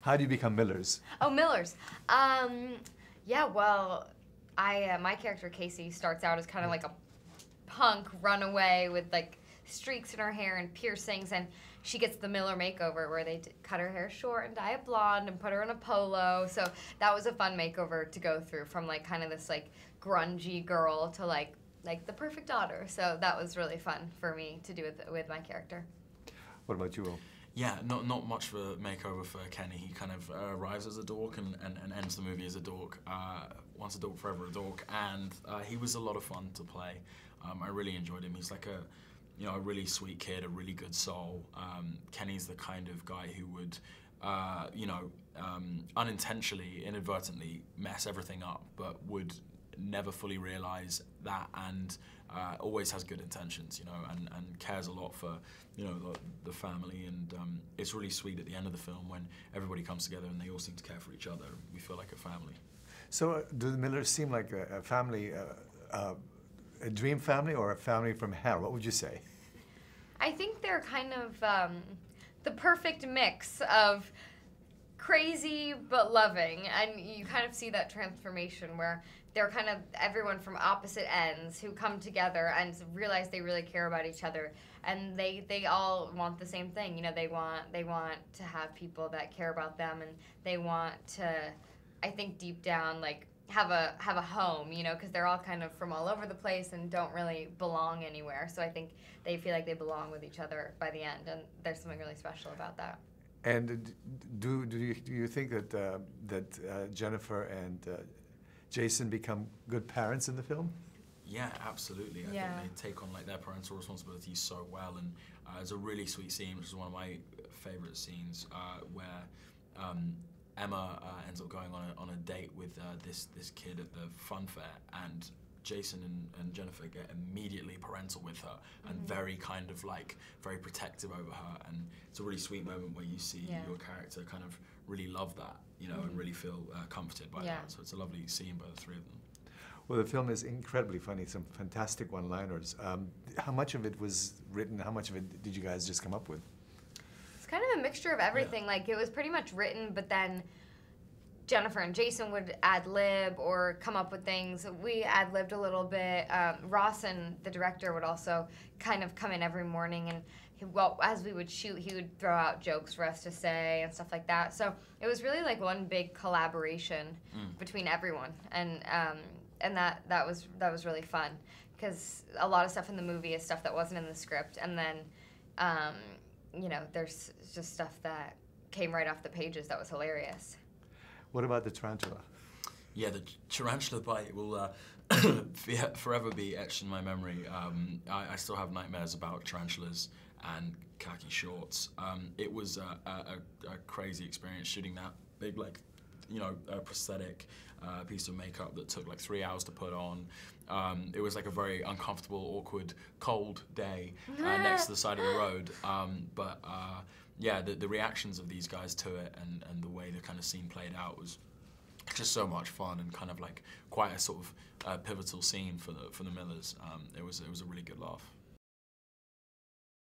How do you become Millers? Oh, Millers. Um, yeah, well, I uh, my character Casey starts out as kind of like a punk runaway with like streaks in her hair and piercings, and she gets the Miller makeover where they d- cut her hair short and dye it blonde and put her in a polo. So that was a fun makeover to go through from like kind of this like grungy girl to like like the perfect daughter. So that was really fun for me to do with with my character. What about you, Will? Yeah, not not much of a makeover for Kenny. He kind of uh, arrives as a dork and, and, and ends the movie as a dork. Uh, once a dork, forever a dork. And uh, he was a lot of fun to play. Um, I really enjoyed him. He's like a, you know, a really sweet kid, a really good soul. Um, Kenny's the kind of guy who would, uh, you know, um, unintentionally, inadvertently mess everything up, but would never fully realize that and uh, always has good intentions, you know, and, and cares a lot for, you know, the, the family. And um, it's really sweet at the end of the film when everybody comes together and they all seem to care for each other. We feel like a family. So, uh, do the Millers seem like a, a family, uh, uh, a dream family, or a family from hell? What would you say? I think they're kind of um, the perfect mix of crazy but loving, and you kind of see that transformation where they're kind of everyone from opposite ends who come together and realize they really care about each other, and they they all want the same thing. You know, they want they want to have people that care about them, and they want to, I think deep down like have a have a home, you know, because they're all kind of from all over the place and don't really belong anywhere. So I think they feel like they belong with each other by the end, and there's something really special about that. And do do you, do you think that uh, that uh, Jennifer and uh, Jason become good parents in the film? Yeah, absolutely. I Yeah. think they take on like their parental responsibilities so well, and uh, there's a really sweet scene, which is one of my favorite scenes, uh, where um, Emma uh, ends up going on a, on a date with uh, this this kid at the fun fair, and Jason and, and Jennifer get immediately parental with her and Mm-hmm. very kind of like very protective over her, and it's a really sweet moment where you see Yeah. Mm-hmm. your character kind of really love that, you know, and really feel uh, comforted by Yeah. that. So it's a lovely scene by the three of them. Well, the film is incredibly funny. Some fantastic one-liners. Um, how much of it was written? How much of it did you guys just come up with? It's kind of a mixture of everything. Like it was pretty much written, but then Jennifer and Jason would ad lib or come up with things. We ad libbed a little bit. Um, Rawson the director would also kind of come in every morning and. He, well, as we would shoot, he would throw out jokes for us to say and stuff like that. So it was really like one big collaboration between everyone, and um, and that that was that was really fun because a lot of stuff in the movie is stuff that wasn't in the script, and then um, you know, there's just stuff that came right off the pages that was hilarious. What about the tarantula? Yeah, the tarantula bite will uh, forever be etched in my memory. Um, I, I still have nightmares about tarantulas and khaki shorts. Um, it was a, a, a, a crazy experience shooting that big, like, you know, uh, prosthetic uh, piece of makeup that took like three hours to put on. Um, it was like a very uncomfortable, awkward, cold day uh, next to the side of the road. Um, but uh, yeah, the, the reactions of these guys to it and, and the way the kind of scene played out was just so much fun and kind of like quite a sort of uh, pivotal scene for the for the Millers. Um, it was it was a really good laugh.